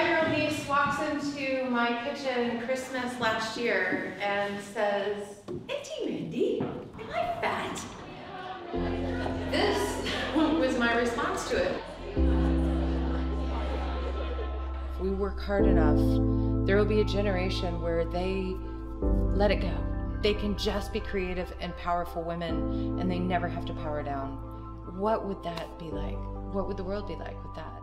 five-year-old niece walks into my kitchen Christmas last year and says, Auntie Mandi, am I fat? This was my response to it. If we work hard enough, there will be a generation where they let it go. They can just be creative and powerful women and they never have to power down. What would that be like? What would the world be like with that?